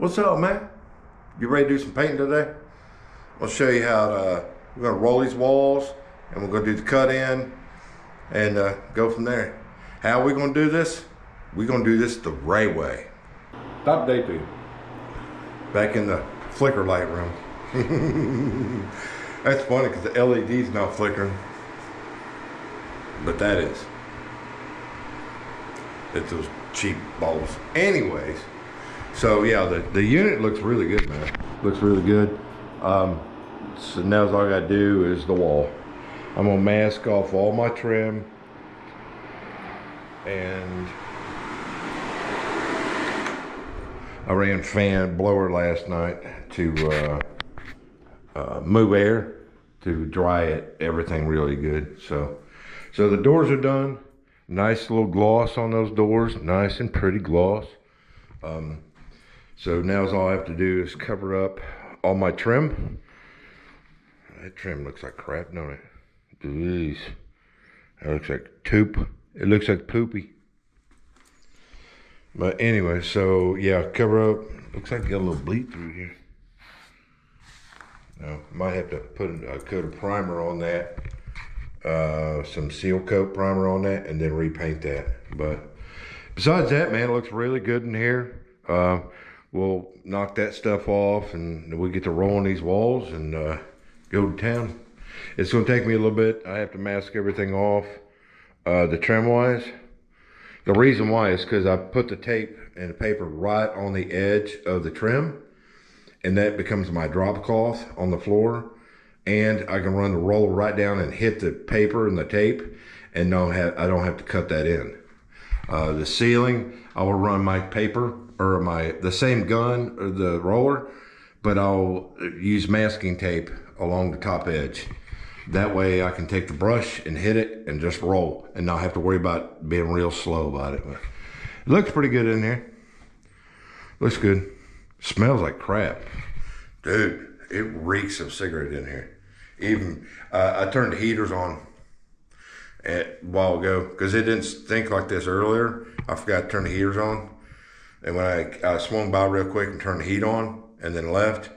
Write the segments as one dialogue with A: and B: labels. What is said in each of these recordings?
A: What's up, man? You ready to do some painting today? I'll show you how to, uh, we're gonna roll these walls and we're gonna do the cut in and uh, go from there. How are we gonna do this? We're gonna do this the right way. Stop day two. Back in the flicker light room. That's funny because the LED's not flickering. But that is. It's those cheap bulbs. Anyways, so yeah, the, the unit looks really good, man. Looks really good. Um, so now all I gotta do is the wall. I'm gonna mask off all my trim and I ran fan blower last night to uh, uh, move air to dry it everything really good. So, so the doors are done. Nice little gloss on those doors, nice and pretty gloss. Um, so now all I have to do is cover up all my trim. That trim looks like crap, don't it? Jeez. That looks like toop. It looks like poopy. But anyway, so yeah, cover up. Looks like got a little bleed through here. Now, might have to put a coat of primer on that. Uh, some seal coat primer on that and then repaint that. But besides that, man, it looks really good in here. Uh, we'll knock that stuff off and we get to rolling these walls and uh, go to town. It's gonna take me a little bit. I have to mask everything off, uh, the trim wise. The reason why is because I put the tape and the paper right on the edge of the trim and that becomes my drop cloth on the floor. And I can run the roller right down and hit the paper and the tape and don't have, I don't have to cut that in. Uh, the ceiling, I will run my paper or my, the same gun or the roller, but I'll use masking tape along the top edge. That way I can take the brush and hit it and just roll and not have to worry about being real slow about it. But it looks pretty good in here. Looks good. Smells like crap. Dude, it reeks of cigarette in here. Even, uh, I turned the heaters on a while ago because it didn't stink like this earlier. I forgot to turn the heaters on. And when I, I swung by real quick and turned the heat on and then left,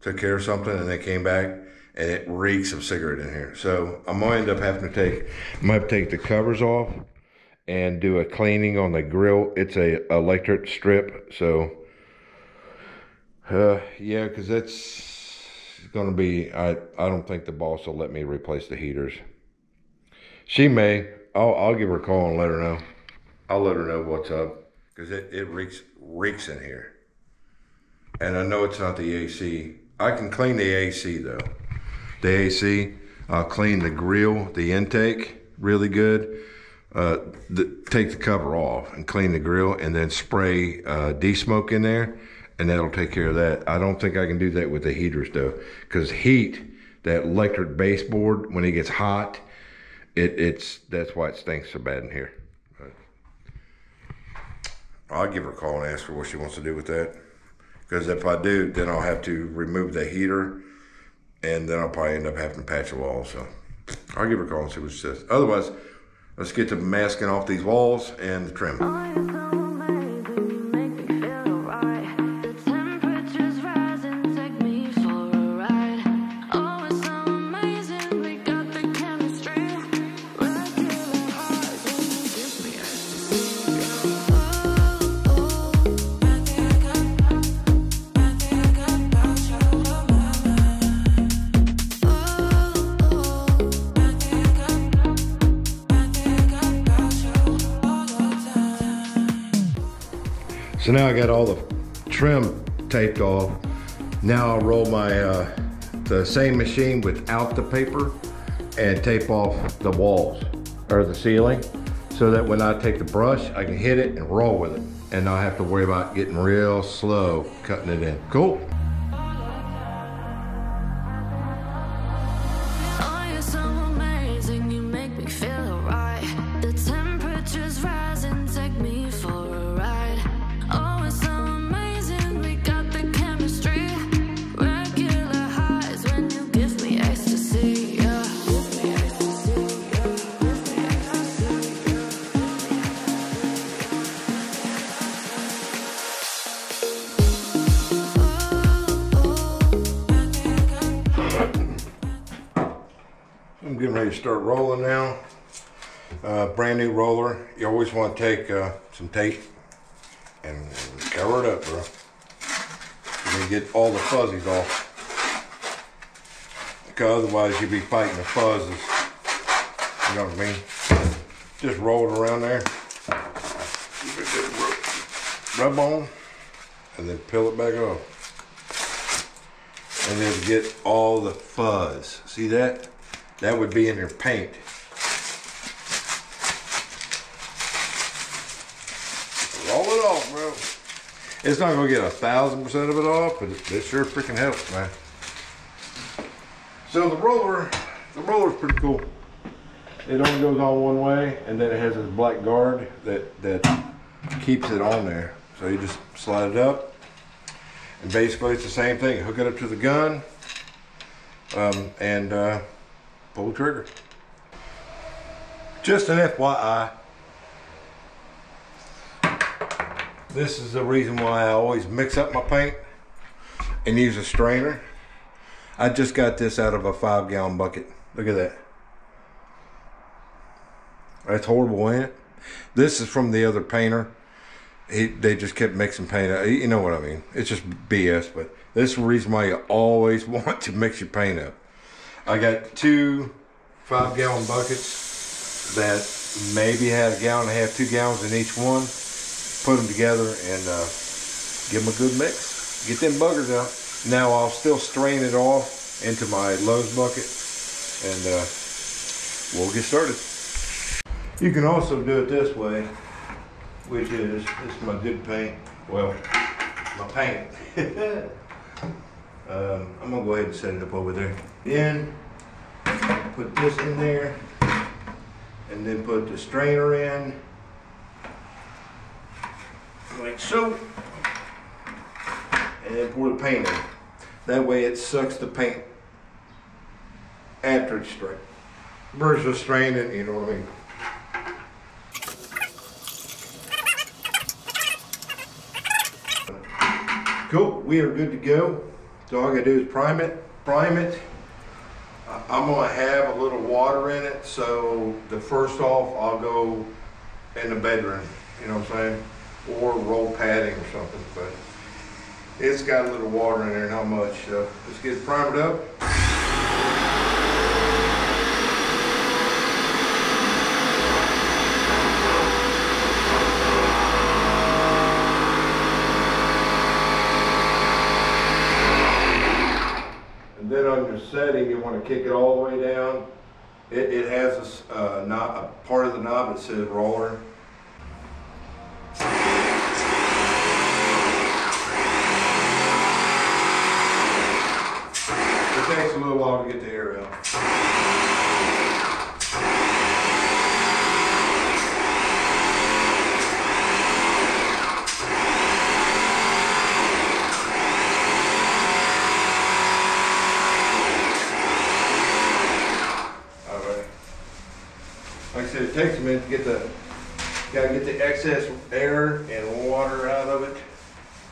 A: took care of something and then came back and it reeks of cigarette in here. So I'm gonna end up having to take, I'm gonna take the covers off and do a cleaning on the grill. It's a electric strip. So uh, yeah, because that's going to be, I, I don't think the boss will let me replace the heaters. She may. I'll, I'll give her a call and let her know. I'll let her know what's up because it, it reeks, reeks in here. And I know it's not the AC. I can clean the AC though. The AC, I'll clean the grill, the intake really good. Uh, the, take the cover off and clean the grill and then spray uh, de-smoke in there and that'll take care of that. I don't think I can do that with the heaters though, because heat, that electric baseboard, when it gets hot, it, it's that's why it stinks so bad in here. But I'll give her a call and ask her what she wants to do with that. Because if I do, then I'll have to remove the heater, and then I'll probably end up having to patch the wall. So I'll give her a call and see what she says. Otherwise, let's get to masking off these walls and the trim. So now I got all the trim taped off. Now I'll roll my, uh, the same machine without the paper and tape off the walls or the ceiling so that when I take the brush, I can hit it and roll with it and not have to worry about getting real slow cutting it in. Cool. Getting ready to start rolling now. Uh, brand new roller. You always want to take uh, some tape and cover it up, bro. Then get all the fuzzies off. Because otherwise you'd be fighting the fuzzes. You know what I mean? Just roll it around there. Rub on and then peel it back off. And then get all the fuzz. See that? That would be in your paint. Roll it off, bro. It's not gonna get a thousand percent of it off, but it, it sure freaking helps, man. So the roller, the roller's pretty cool. It only goes on one way, and then it has this black guard that that keeps it on there. So you just slide it up, and basically it's the same thing. Hook it up to the gun, um, and uh, pull the trigger. Just an FYI. This is the reason why I always mix up my paint and use a strainer. I just got this out of a five gallon bucket. Look at that. That's horrible, ain't it? This is from the other painter. He, they just kept mixing paint. Uh, you know what I mean? It's just BS. But this is the reason why you always want to mix your paint up. I got two five gallon buckets that maybe had a gallon and a half, two gallons in each one. Put them together and uh, give them a good mix. Get them buggers out. Now I'll still strain it off into my Lowe's bucket and uh, we'll get started. You can also do it this way, which is, this is my dip paint, well, my paint. um, I'm gonna go ahead and set it up over there. Then, put this in there, and then put the strainer in, like so, and then pour the paint in. That way it sucks the paint after it's strained. Versus straining, you know what I mean? Cool, we are good to go. So all I gotta do is prime it, prime it. I'm gonna have a little water in it, so the first off, I'll go in the bedroom, you know what I'm saying? Or roll padding or something, but it's got a little water in there, not much, so let's get it primed up. Your setting, you want to kick it all the way down. It, it has a, uh, knob, a part of the knob that says roller. It takes a little while to get the air out. All right. Like I said, it takes a minute to get the, gotta get the excess air and water out of it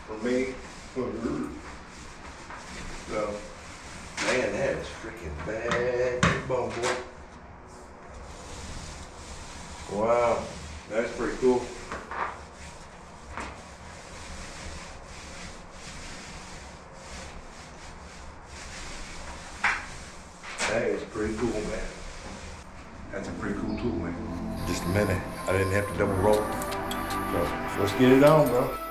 A: for me. So, man, that is freaking bad bum boy. Wow, that's pretty cool. That is pretty cool, man. That's a pretty cool tool, man. Just a minute. I didn't have to double roll. So let's get it on, bro.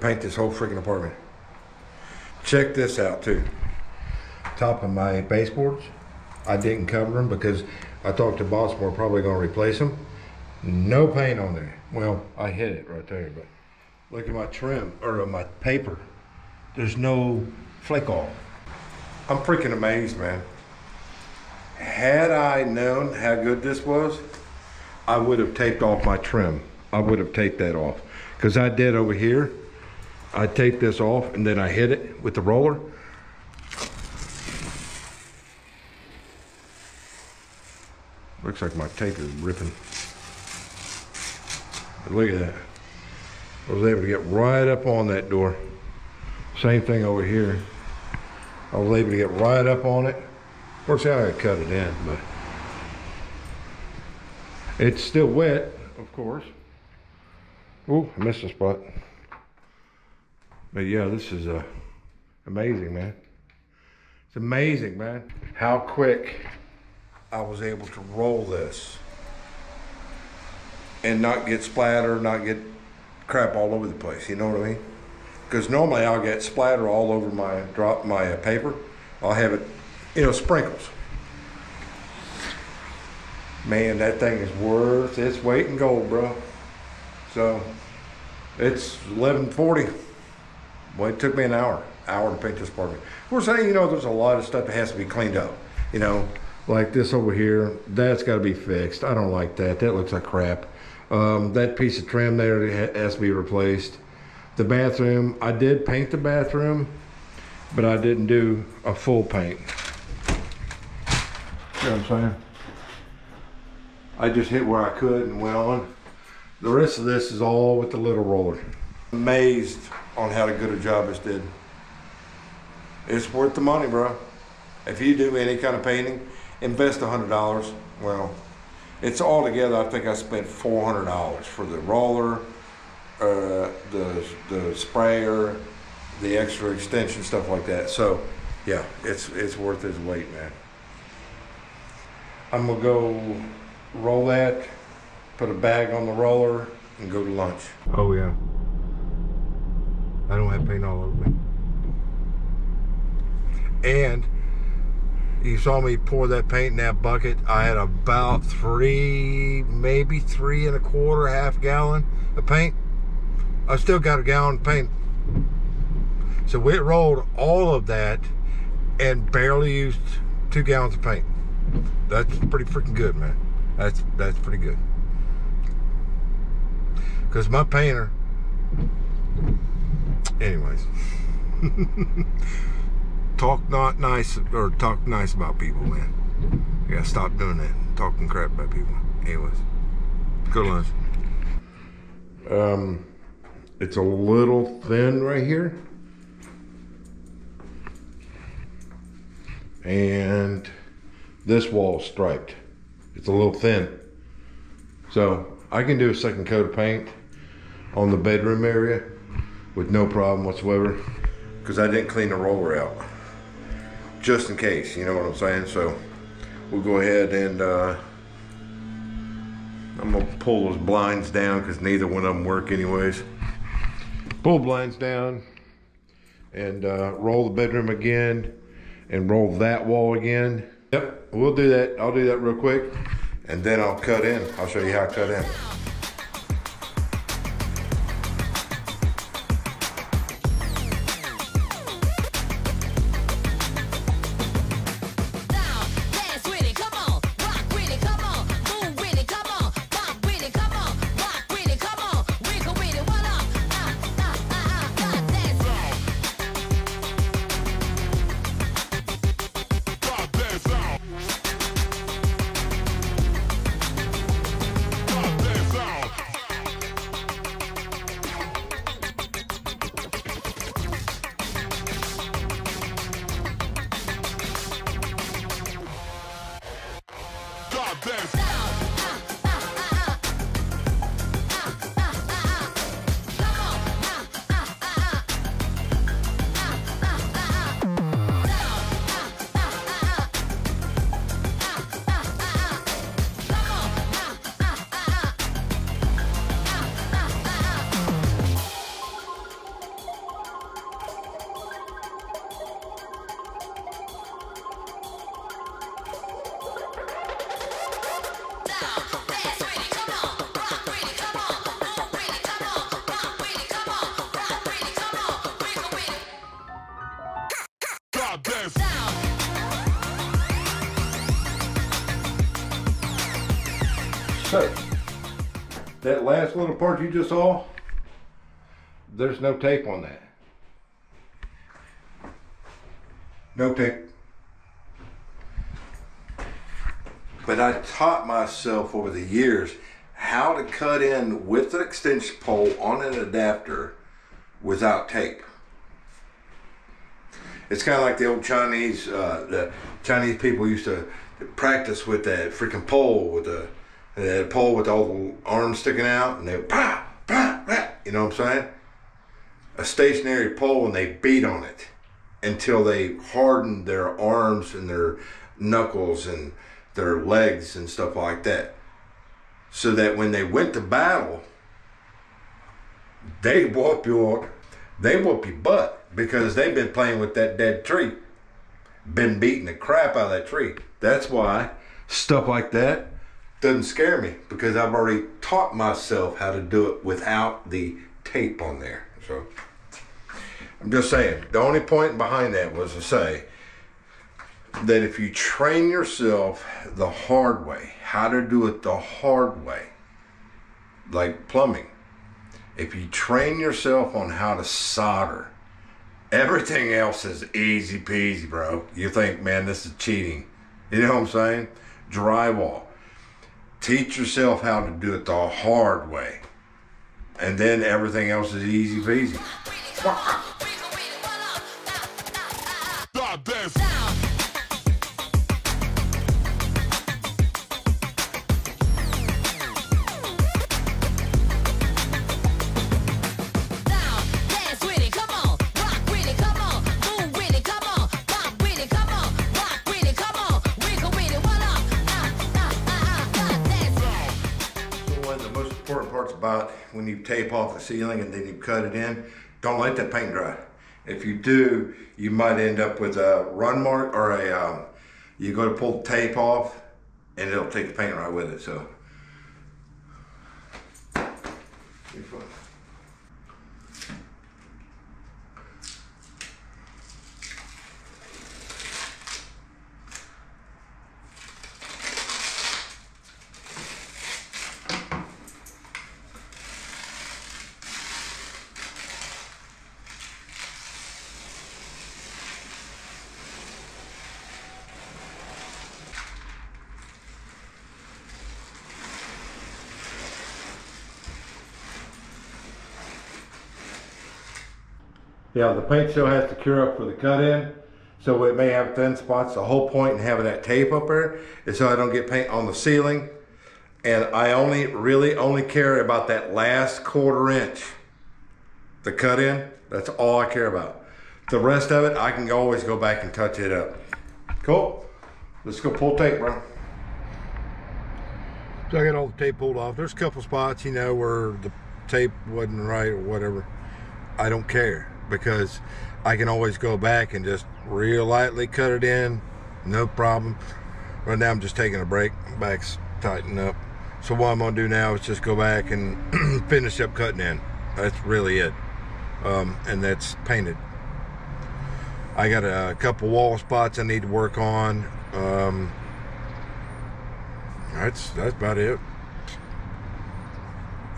A: Paint this whole freaking apartment. Check this out too. Top of my baseboards, I didn't cover them because I talked to boss. We're probably gonna replace them. No paint on there. Well, I hit it right there, but look at my trim or my paper. There's no flake off. I'm freaking amazed, man. Had I known how good this was, I would have taped off my trim. I would have taped that off. Because I did over here. I take this off and then I hit it with the roller. Looks like my tape is ripping. But look at that. I was able to get right up on that door. Same thing over here. I was able to get right up on it. Of course, I cut it in, but it's still wet, of course. Oh, I missed a spot. But yeah, this is uh, amazing, man. It's amazing, man, how quick I was able to roll this and not get splatter, not get crap all over the place. You know what I mean? Because normally I'll get splatter all over my drop my uh, paper. I'll have it, you know, sprinkles. Man, that thing is worth its weight in gold, bro. So it's 1140. Well, it took me an hour, hour to paint this apartment. Course, I, you know, there's a lot of stuff that has to be cleaned up. You know, like this over here, that's got to be fixed. I don't like that. That looks like crap. Um, that piece of trim there has to be replaced. The bathroom, I did paint the bathroom, but I didn't do a full paint. You know what I'm saying? I just hit where I could and went on. The rest of this is all with the little roller. Amazed on how good a job this did. It's worth the money, bro. If you do any kind of painting, invest a $100. Well, it's all together, I think I spent $400 for the roller, uh, the, the sprayer, the extra extension, stuff like that. So, yeah, it's, it's worth its weight, man. I'm gonna go roll that, put a bag on the roller, and go to lunch. Oh yeah. I don't have paint all over me. And you saw me pour that paint in that bucket. I had about three, maybe three and a quarter, half gallon of paint. I still got a gallon of paint. So we rolled all of that and barely used two gallons of paint. That's pretty freaking good, man. That's that's pretty good. Cause my painter, anyways. talk not nice or talk nice about people, man. You gotta stop doing that. Talking crap about people. Anyways, Good lunch. Um, it's a little thin right here. And this wall is striped. It's a little thin. So I can do a second coat of paint on the bedroom area with no problem whatsoever because I didn't clean the roller out just in case, you know what I'm saying? So we'll go ahead and uh, I'm gonna pull those blinds down because neither one of them work anyways. Pull blinds down and uh, roll the bedroom again and roll that wall again. Yep, we'll do that. I'll do that real quick and then I'll cut in. I'll show you how I cut in. Last little part you just saw, there's no tape on that. No tape. But I taught myself over the years how to cut in with an extension pole on an adapter without tape. It's kind of like the old Chinese, uh, the Chinese people used to practice with that freaking pole with the that pole with all the arms sticking out, and they pa pa pa. You know what I'm saying? A stationary pole, and they beat on it until they hardened their arms and their knuckles and their legs and stuff like that, so that when they went to battle, they whoop your they whoop your butt because they've been playing with that dead tree, been beating the crap out of that tree. That's why stuff like that doesn't scare me because I've already taught myself how to do it without the tape on there. So I'm just saying, the only point behind that was to say that if you train yourself the hard way, how to do it the hard way, like plumbing, if you train yourself on how to solder, everything else is easy peasy, bro. You think, man, this is cheating. You know what I'm saying? Drywall. Teach yourself how to do it the hard way. And then everything else is easy peasy. When you tape off the ceiling and then you cut it in, don't let that paint dry. If you do, you might end up with a run mark or a, um, you go to pull the tape off and it'll take the paint right with it. So Yeah, the paint still has to cure up for the cut in. So it may have thin spots. The whole point in having that tape up there is so I don't get paint on the ceiling. And I only really only care about that last quarter inch. The cut in, that's all I care about. The rest of it, I can always go back and touch it up. Cool. Let's go pull tape, bro. So I got all the tape pulled off. There's a couple spots, you know, where the tape wasn't right or whatever. I don't care because I can always go back and just real lightly cut it in, no problem. Right now I'm just taking a break, back's tighten up. So what I'm gonna do now is just go back and finish up cutting in. That's really it. Um, and that's painted. I got a couple wall spots I need to work on. Um, that's that's about it.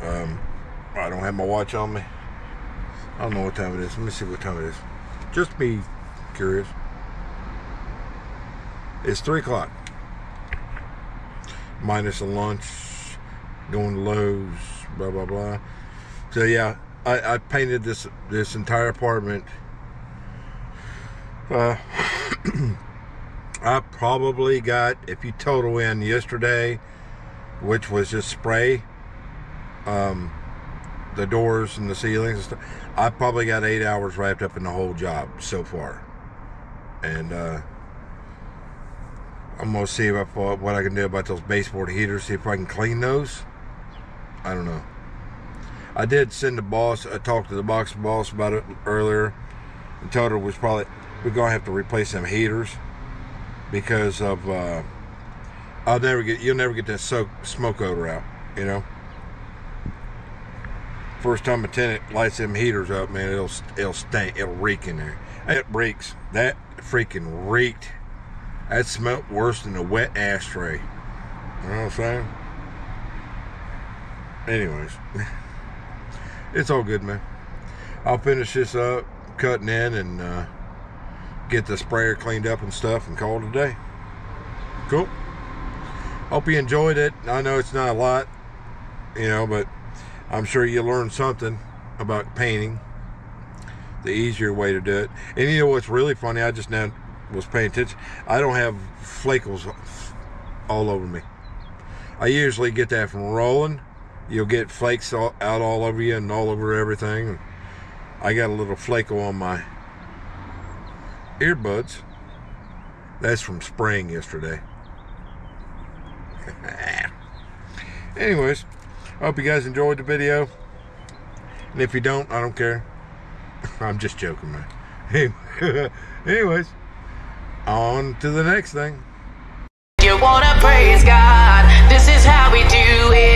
A: Um, I don't have my watch on me. I don't know what time it is. Let me see what time it is. Just be curious. It's 3 o'clock. Minus a lunch. Going to Lowe's. Blah, blah, blah. So, yeah. I, I painted this this entire apartment. Uh, I probably got, if you total in yesterday, which was just spray, um, the doors and the ceilings and stuff. I probably got eight hours wrapped up in the whole job so far. And uh, I'm gonna see if I, what I can do about those baseboard heaters. See if I can clean those. I don't know. I did send the boss. I talked to the box boss about it earlier. And told her was probably we're gonna have to replace some heaters because of. Uh, I'll never get. You'll never get that soak, smoke odor out. You know first time a tenant lights them heaters up, man, it'll it'll stink, it'll reek in there. It reeks. That freaking reeked. That smelled worse than a wet ashtray. You know what I'm saying? anyways, it's all good, man. I'll finish this up, cutting in, and uh, get the sprayer cleaned up and stuff, and call it a day. Cool. Hope you enjoyed it. I know it's not a lot, you know, but I'm sure you learned something about painting. The easier way to do it. And you know what's really funny? I just now was paying attention. I don't have flakes all over me. I usually get that from rolling. You'll get flakes all, out all over you and all over everything. I got a little flake on my earbuds. That's from spraying yesterday. Anyways, Hope you guys enjoyed the video. And if you don't, I don't care. I'm just joking, man. Anyways, on to the next thing.
B: You wanna praise God, this is how we do it.